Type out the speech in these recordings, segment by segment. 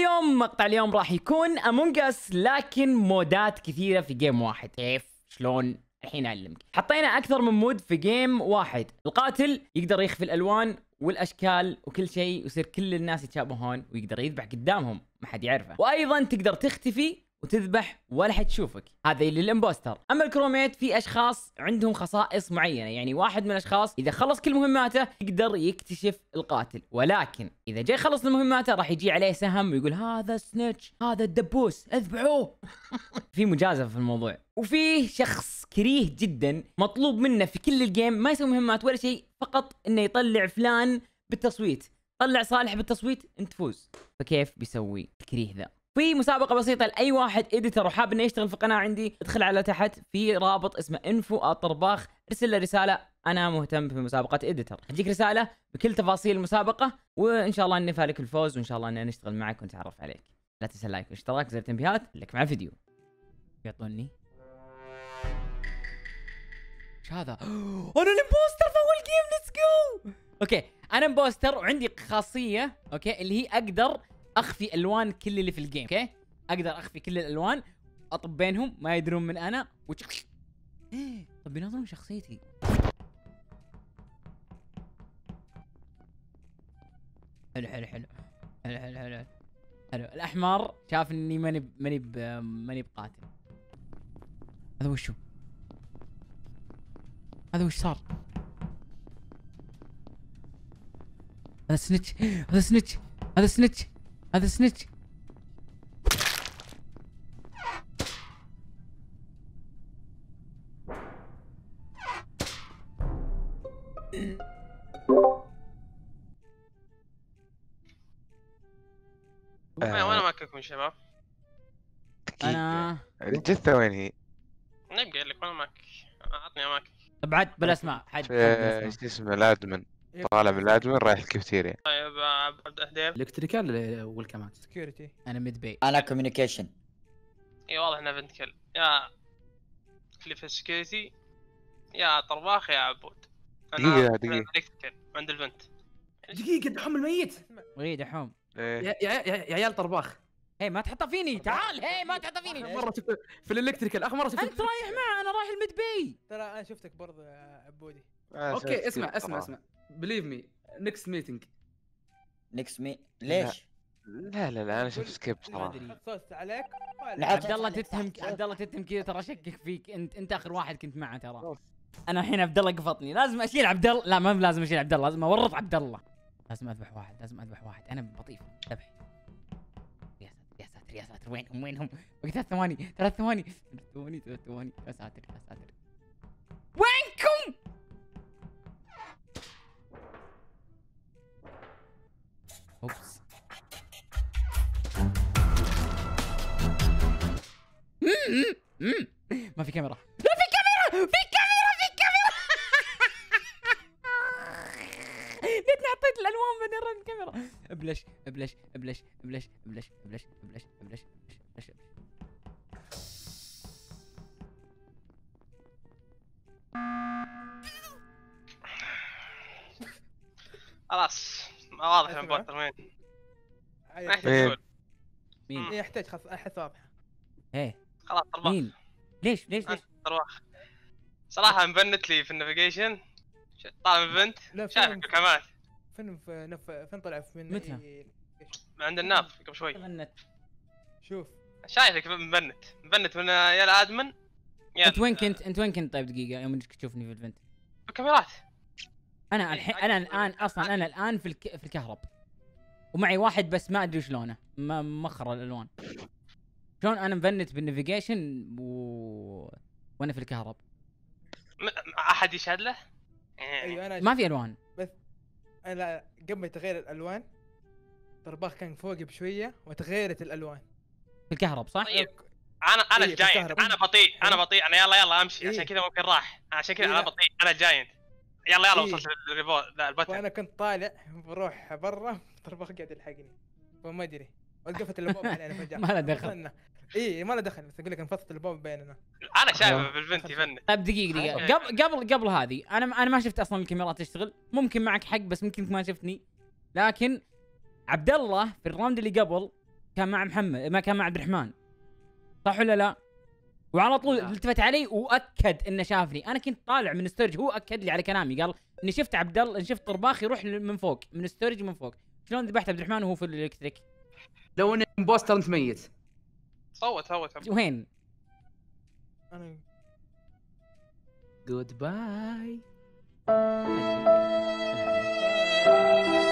اليوم مقطع اليوم راح يكون Among Us لكن مودات كثيرة في game واحد. كيف شلون؟ الحين أعلمك. حطينا أكثر من mod في game واحد. القاتل يقدر يخفي الألوان والأشكال وكل شيء ويصير كل الناس يتشابهون ويقدر يذبح قدامهم. ما حد يعرفه. وأيضا تقدر تختفي وتذبح ولا حد يشوفك هذا لل impostor أما ال crewmate في أشخاص عندهم خصائص معينة. يعني واحد من الأشخاص إذا خلص كل مهماته يقدر يكتشف القاتل. ولكن إذا جاي يخلص مهماته راح يجي عليه سهم ويقول هذا snitch هذا الدبوس اذبحوه. في مجازفة في الموضوع. وفي شخص كريه جدا مطلوب منه في كل ال game ما يسوي مهمات ولا شيء فقط إنه يطلع فلان بالتصويت. طلع صالح بالتصويت انت تفوز. فكيف بيسوي الكريه ذا؟ في مسابقة بسيطة لأي واحد editor وحاب إنه يشتغل في القناة عندي ادخل على تحت في رابط اسمه info الطرباخ ارسل له رسالة أنا مهتم في مسابقة editor تجيك رسالة بكل تفاصيل المسابقة وإن شاء الله نتمنى لك الفوز وإن شاء الله ان نشتغل معك ونتعرف عليك. لا تنسى ال like والاشتراك زر التنبيهات لك مع الفيديو. يعطوني. إيش هذا؟ أنا ال impostor في أول game let's go okay أنا impostor وعندي خاصية okay اللي هي أقدر أخفي ألوان كل اللي في ال game okay أقدر أخفي كل الألوان أطب بينهم ما يدرون من أنا و... طب بينظرون شخصيتي. حلو حلو حلو حلو حلو حلو حلو. الأحمر شاف إني ماني ماني ماني بقاتل. هذا وشو هذا وش صار؟ هذا سنتش هذا سنتش هذا سنتش هذا سنتش آه. وين اماكنكم شباب؟ أنا الجثة وين هي؟ نبقى لك وين معك أعطني اماكن بعد بالاسماء حد شو اسمه؟ الأدمن. طالع من الأدمن رايح الكافتيريا. طيب عبد ابدا هدير الكتريكال والكمان سكيورتي أنا ميد بي أنا كوميونيكيشن إي واضح إنه بنت كل يا كليف سكيورتي يا طرباخ يا عبود دقيقة، دقيقة. دقيقة عند البنت. دقيقة دحوم الميت اريد دحوم إيه. يا يا يا, يا عيال طرباخ. هي ما تحطها فيني. تعال هي ما تحطها فيني. مرة شفت في ال electrical أخر مرة شفت أنت رايح معه أنا رايح ال medbay ترى أنا شفتك برضه يا عبودي. آه، okay اسمع اسمع. اسمع. believe me next meeting next me ليش؟ لا لا لا أنا شفت skip أدري. صوت عليك؟ عبد الله تتهم عبد الله تتهم كذا ترى أشكك فيك. انت أنت آخر واحد كنت معه ترى. أنا الحين عبد الله قفطني. لازم أشيل عبد الله لا ما لازم أشيل عبد الله لازم أورط عبد الله. لازم أذبح واحد لازم أذبح واحد. أنا بطيف. ذبح. يا ساتر يا ساتر يا ساتر. وينهم؟ وينهم؟ باقي ثلاث ثواني ثلاث ثواني ثلاث ثواني ثلاث ثواني يا ساتر يا ساتر أوبس. ما في كاميرا. لا في كاميرا! في كاميرا! في كاميرا! ليتني حطيت الألوان بعدين رد الكاميرا. أبلش أبلش أبلش أبلش أبلش أبلش أبلش أبلش أبلش. خلاص. ما واضح هاي يحتاج إيه. تقول. مين؟ يحتاج خلاص احس واضحه إيه. خلاص طرباخ مين؟ ليش؟ ليش؟ ليش؟ طرباخ صراحة مبنت لي في النافيجيشن طالع من بنت لا شايفك فين فين في نف فين طلع؟ في من متى؟ إيه، من عند الناف قبل شوي. غنت شوف. شايفك مبنت مبنت من يا الادمن انت وين كنت؟ انت وين كنت؟ طيب دقيقة يوم انك تشوفني في الفنت بالكاميرات أنا الحين أنا الآن أصلا أنا الآن في الك... في الكهرب. ومعي واحد بس ما أدري شلونه. ما مخر الألوان. شلون أنا مفنت بال navigation و... وأنا في الكهرب. م- أحد يشهد له؟ أيوه يعني أنا ما في ألوان. أنا لا، قبل ما يتغير الألوان. طرباخ كان فوقي بشوية وتغيرت الألوان. في الكهرب صح؟ طيب. أنا أنا إيه، ال giant. أنا بطيء أنا حلو. بطيء. أنا يلا يلا أمشي. إيه. عشان كذا ممكن راح. عشان كذا إيه، أنا. بطيء. أنا ال giant يلا يلا إيه. وصلت ال button وأنا كنت طالع بروح برا طرباخ قاعد يلحقني. فما أدري. وقفت الابواب علينا فجأة. ما له دخل. اي ما له دخل. بس أقول لك انفصلت الابواب بيننا أنا. شايفه أيوه. بالبنت يفنن. طيب دقيقة دقيقة. قبل قبل قبل هذه أنا أنا ما شفت أصلا الكاميرات تشتغل. ممكن معك حق بس ممكن ما شفتني. لكن عبد الله في ال round اللي قبل كان مع محمد ما كان مع عبد الرحمن. صح ولا لا؟ وعلى طول لا. التفت علي وأكد إنه شافني. أنا كنت طالع من storage هو أكد لي على كلامي قال إني شفت عبد الله شفت طرباخ يروح من فوق من storage من فوق. شلون ذبحت عبد الرحمن وهو في ال electric؟ لو اني impostor أنت ميت. صوت صوت. عبد وين؟ أنا goodbye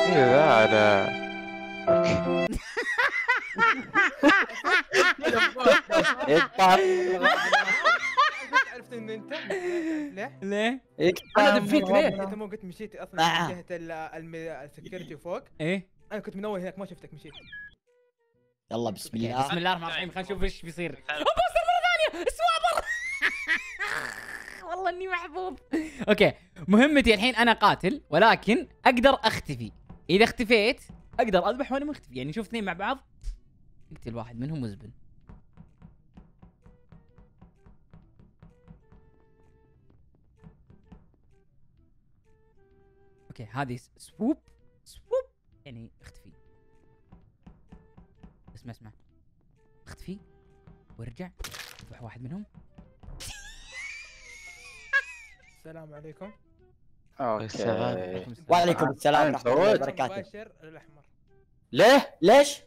إيه ذا okay يقطع عرفت ان انت ليه؟ ليه أنا دفيت ليه؟ أنت مو قلت مشيت أصلا. من جهه ال- الم- ال security فوق. إيه؟ أنا كنت من أول هناك ما شفتك مشيت. يلا بسم بسم الله الله الرحمن الرحيم. خلينا نشوف إيش بيصير. impostor مرة ثانية. swooper والله إني محظوظ okay. مهمتي الحين أنا قاتل ولكن أقدر أختفي. إذا اختفيت أقدر أذبح وأنا مختفي. يعني نشوف اثنين مع بعض. اقتل واحد منهم وزبل okay هذه swoop swoop يعني اختفي اسمع اسمع اختفي وارجع اذبح واحد منهم السلام عليكم السلام. عليكم السلام. وعليكم السلام ورحمة الله. وبركاته الأحمر ليه؟ ليش؟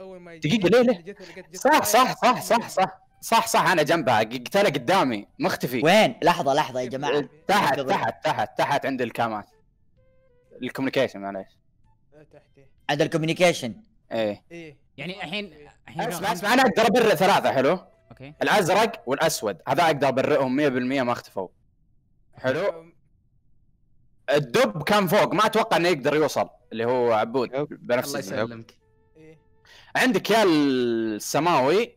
أول ما دقيقة، ليه- ليه؟ لقيت جيت صح طايح، صح صح أنا صح. صح صح صح أنا جنبها قتله قدامي مختفي وين؟ لحظة لحظة يا جماعة. تحت. تحت تحت تحت عند الكامات ال communication معليش. لا، تحتي عند ال communication. إيه. إيه. يعني الحين الحين اسمع اسمع أنا أقدر ابرئ ثلاثة حلو؟ okay. الأزرق والأسود هذا أقدر ابرئهم 100% ما أختفوا. حلو؟ الدب كان فوق ما أتوقع إنه يقدر يوصل اللي هو عبود. بنفس الله. يسلمك. عندك يا السماوي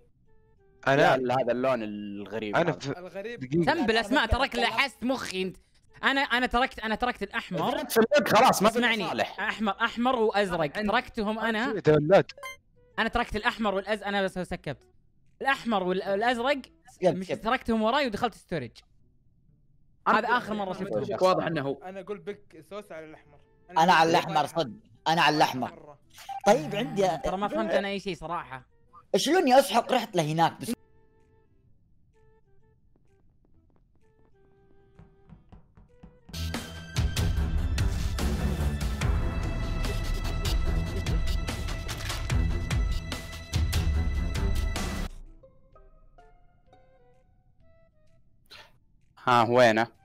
أنا هذا اللون الغريب أنا. في الغريب. دقيقة. تم بالاسماء تراك لحست مخي أنت. أنا أنا تركت أنا تركت الأحمر. خلاص ما في اسمعني. أحمر أحمر وأزرق. تركتهم أنا. أنا تركت الأحمر والاز أنا بس سكبت. الأحمر وال- والازرق مش. تركتهم وراي ودخلت storage هذا آخر مرة شفته واضح إنه هو. أنا أقول بيك صوص على الأحمر. أنا على الأحمر صدق. أنا على الأحمر. طيب عندي ترى ما فهمت أنا أي شيء صراحة شلوني أسحق رحت لهناك بس ها وينه؟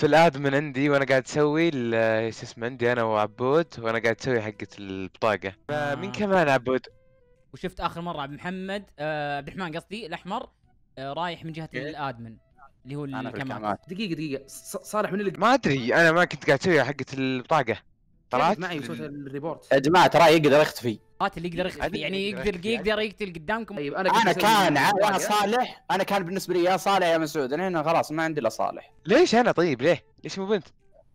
في الادمن عندي وأنا قاعد أسوي ال- شو اسمه عندي أنا وعبود وأنا قاعد أسوي حقة البطاقة. فمين آه. كمان عبود؟ وشفت آخر مرة عبد محمد آه عبد الرحمن قصدي الأحمر آه رايح من جهة الآدمن اللي هو الكامات دقيقة دقيقة. ص- صالح من اللي ما أدري أنا ما كنت قاعد أسوي حقة البطاقة. طلعت معي صوت الريبورت. يا جماعة ترى يقدر يختفي قاتل يقدر يختفي يعني يقدر يقدر يقتل قدامكم. طيب أنا أنا كان البطاقة. صالح. أنا كان بالنسبة لي يا صالح يا مسعود. أنا هنا خلاص ما عندي إلا صالح. ليش أنا طيب؟ ليه؟ ليش مو بنت؟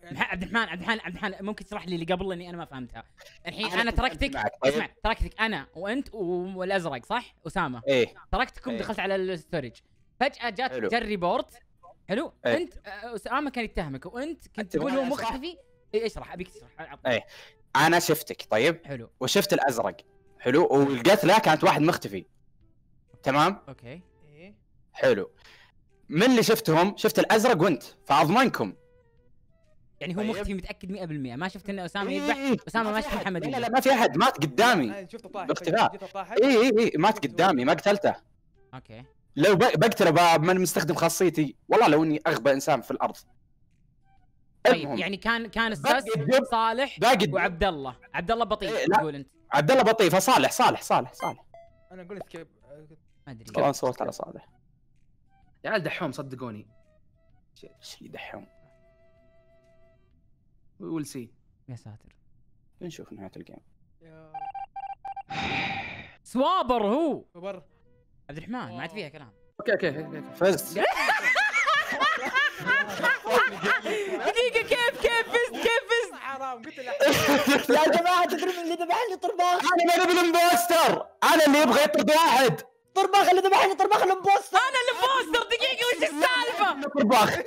عبد الرحمن عبد الرحمن عبد الرحمن ممكن تشرح لي اللي قبل لاني أنا ما فهمتها. الحين أنا أنا كنت تركتك طيب. اسمع تركتك أنا وأنت والأزرق صح؟ أسامة. إيه. تركتكم إيه. دخلت على ال storage. فجأة جات. جا ال report حلو؟ إيه. أنت أسامة كان يتهمك وأنت كنت تقول هو؟ مختفي إيه، اشرح أبيك تشرح. إيه. أنا شفتك طيب؟ حلو. وشفت الأزرق. حلو. والقتلة كانت واحد مختفي. تمام؟ okay. إيه. حلو. من اللي شفتهم؟ شفت الأزرق وأنت فأضمنكم. يعني هو طيب. مختفي متأكد 100% ما شفت ان أسامة إيه، يذبح إيه، أسامة ما في شفت. محمد لا لا. لا ما في أحد. مات قدامي شفته طاح باختفاء. اي اي اي مات قدامي ما قتلته. okay. لو بقتله ب- من مستخدم خاصيتي والله لو إني أغبى إنسان في الأرض. طيب يعني كان كان ال sus صالح. وعبد الله عبد الله بطيء إيه،. تقول أنت. عبد الله بطيء فصالح صالح صالح صالح. أنا أقول skip ما أدري. والله صوت على صالح. يا عيال دحوم صدقوني. إيش اللي دحوم we'll see يا ساتر. نشوف نهاية ال game. سوابر هو. بر عبد الرحمن ما عاد فيها كلام. okay okay. فزت دقيقه كيف كيف فزت كيف فزت حرام قلت له يا جماعة تدري من اللي ذبحني طرباخ أنا ماني بال impostor أنا اللي يبغى يطرد واحد. طرباخ اللي ذبحني طرباخ ال impostor أنا ال impostor. دقيقة وش السالفة؟ طرباخ.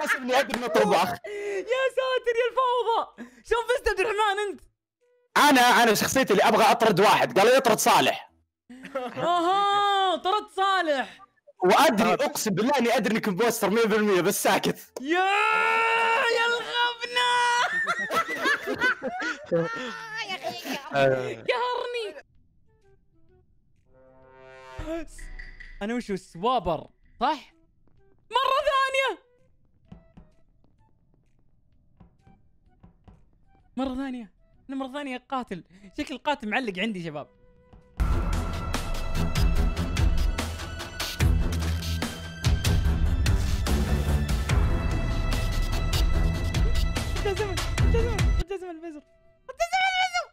قسم لي أدري انه طرباخ يا ساتر يا الفوضى. شلون فزت عبد الرحمن أنت. أنا أنا شخصيتي اللي أبغى أطرد واحد. قال لي اطرد صالح. أها طرد صالح. وأدري أقسم بالله إني أدري إنك impostor 100% بس ساكت. يا يا الغبنة. آه، قهرني. أنا وشو سوابر صح؟ مرة ثانية. مرة ثانية. أنا مرة ثانية قاتل. شكل القاتل معلق عندي شباب. ملتزم ملتزم ملتزم البزر. ملتزم البزر!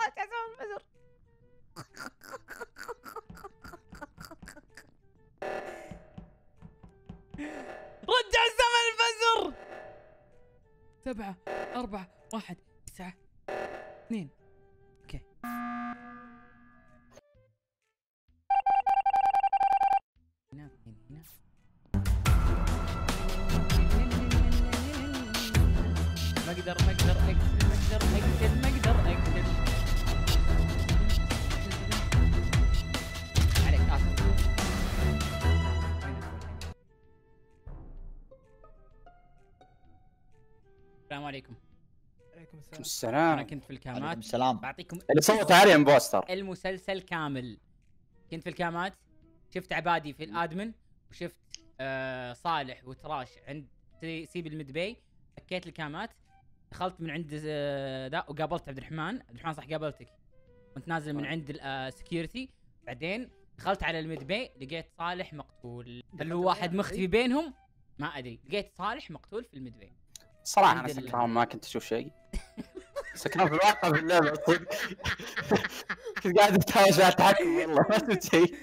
ملتزم البزر! رجع الزمن البزر! سبعة أربعة واحد. أقدر ما أقدر اقتل ما أقدر اقتل ما أقدر اقتل عليك آخر. السلام عليكم. عليكم السلام. السلام. أنا كنت في عليكم الكامات السلام. بعطيكم اللي صوت علي impostor المسلسل كامل. كنت في الكامات شفت عبادي في ال admin وشفت آه صالح وتراش عند سي- سيب ال MedBay فكيت الكامات. دخلت من عند آه، ذا وقابلت عبد الرحمن. عبد الرحمن صح قابلتك. وانت نازل من عند ال security بعدين دخلت على ال MedBay لقيت صالح مقتول. هل هو واحد مختفي بينهم. ما أدري. لقيت صالح مقتول في المدبي صراحة أنا. سكران ما كنت أشوف شيء. سكران في الواقع في اللعبة. صدق. كنت قاعد أتهاوش على التحكم والله ما شفت شيء.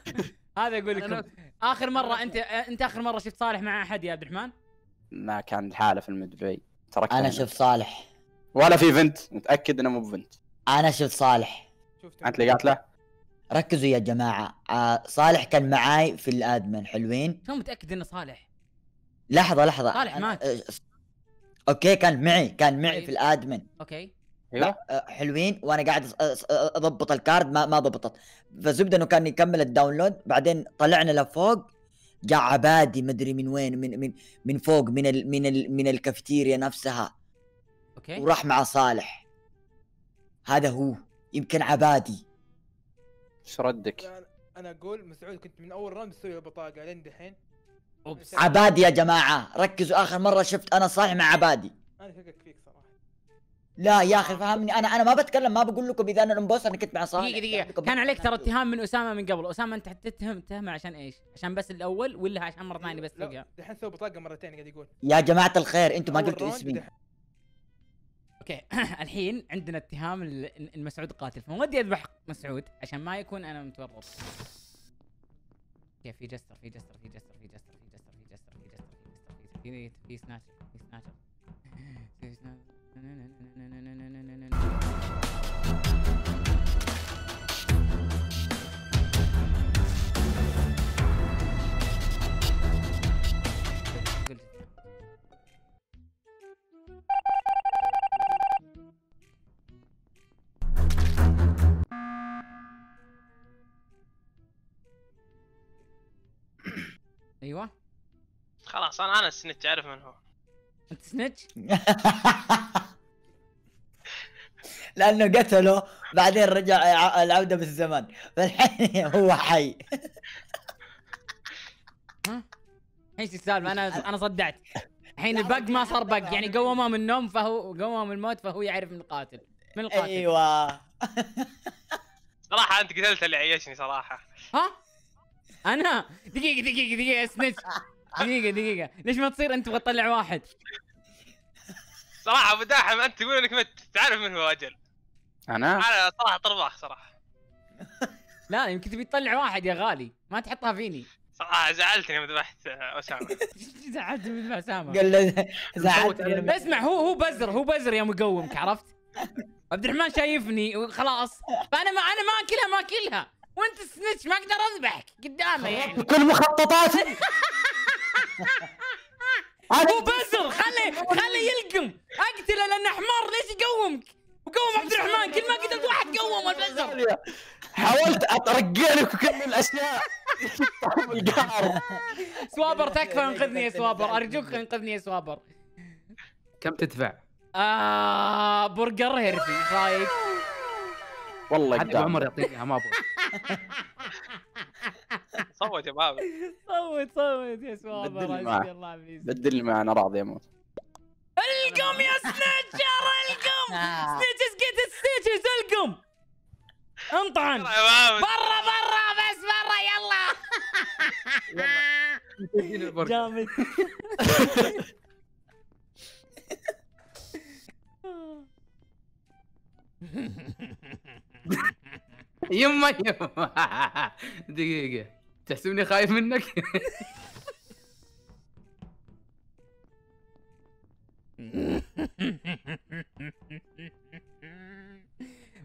هذا أقول لكم. آخر مرة أنت أنت آخر مرة شفت صالح مع أحد يا عبد الرحمن؟ ما كان الحاله في المدبي تركت أنا. شفت صالح. ولا في بنت متأكد إنه مو بنت أنا شفت صالح. شفت أنت اللي قالت له؟ ركزوا يا جماعة. آه صالح كان معاي في الأدمن. حلوين. شو متأكد إنه صالح؟ لحظة لحظة. صالح أنا- مات. آه، okay كان معي كان معي. في ال admin. okay. أيوه. آه، حلوين. وأنا قاعد أص- أضبط ال card. ما ما ضبطت. فزبدة إنه كان يكمل ال download. بعدين طلعنا لفوق. جاء عبادي مدري من وين من من من فوق من ال من ال من الكافيتيريا نفسها. okay. وراح مع صالح. هذا هو. يمكن عبادي. إيش ردك؟ أنا أقول مسعود كنت من أول round مسوي البطاقة لين دحين. عبادي يا جماعة. ركزوا آخر مرة شفت أنا صالح مع عبادي. أنا شكك فيك صراحة. لا يا أخي فهمني أنا أنا ما بتكلم ما بقول لكم اذا أنا ال impostor أنا كنت مع صالح قاعد لكم كان عليك ترى. اتهام من اسامة من قبل، اسامة انت تتهم تهمه عشان إيش؟ عشان بس الأول ولا عشان مرة ثانية بس تلقى؟ دحين سوي بطاقه مرتين قاعد يقول يا جماعة الخير أنتم ما قلتوا اسمي okay الحين عندنا اتهام ال- ان إن مسعود قاتل، فما ودي اذبح مسعود عشان ما يكون أنا متورط. أوكي في جستر في جستر في جستر في جستر في جستر في جستر في جستر في جستر في في سناتشر في سناتشر في قلت أيوه. خلاص أنا أنا السنتش أعرف من هو. انت سنتش لأنه قتله بعدين رجع العودة بالزمن. فالحين هو حي. ها إيش السالفة؟ أنا أنا صدعت. الحين البق ما صار بق. يعني قومه من النوم فهو قومه من الموت فهو يعرف من القاتل. من القاتل. أيوه. صراحة أنت قتلت اللي عيشني صراحة. ها؟ أنا؟ دقيقة دقيقة دقيقة سنتش دقيقة دقيقة. ليش ما تصير أنت تبغى تطلع واحد؟ صراحة أبو داحم أنت تقول إنك مت تعرف من هو أجل. أنا؟ أنا صراحة طرباخ صراحة. لا يمكن تبي تطلع واحد يا غالي. ما تحطها فيني. صراحة زعلتني يوم ذبحت أسامة. زعلت من أسامة. قال له زعلتني اسمع هو هو بزر هو بزر يا مقومك عرفت؟ عبد الرحمن شايفني وخلاص. فأنا ما أنا ما أكلها ما أكلها. وأنت snitch ما أقدر أذبحك قدامه يعني كل مخططاتي. هو بزر خلي خلي يلقم. أقتله لأنه حمار ليش يقومك؟ قوم عبد الرحمن كل ما قتلت واحد قوم البزر حاولت اترقى لك كل الأشياء. القهر. سوابر تكفى انقذني يا سوابر. أرجوك انقذني يا سوابر. كم تدفع؟ آه برجر هيرفي إيش رأيك؟ والله حد ابو عمر يعطيني اياها ما أبغى. صوت يا بابا. صوت صوت يا سوابر الله بدلني معي أنا راضي أموت. القم يا snitcher القم. snitcher القم. انطعن. برا برا بس برا يلا. جامد. يما يما. دقيقة. تحسبني خايف منك؟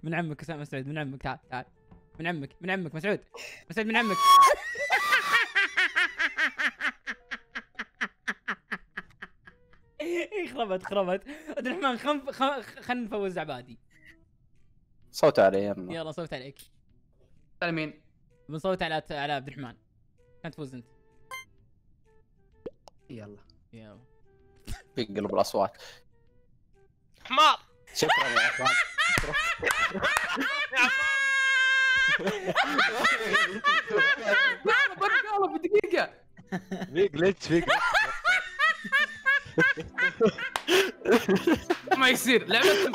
من عمك اسامه مسعود من عمك تعال تعال. من عمك من عمك مسعود. مسعود من عمك. إيه، خربت خربت. عبد الرحمن خن خلينا نفوز عبادي. صوت علي يلا. يلا صوت عليك. على مين؟ بنصوت على على عبد الرحمن. كان تفوز أنت. يلا. يلا. بيقلب الأصوات. حمار. شكرا يا اخوان برجر بدقيقة في جلتش في glitch. ما يصير لعبة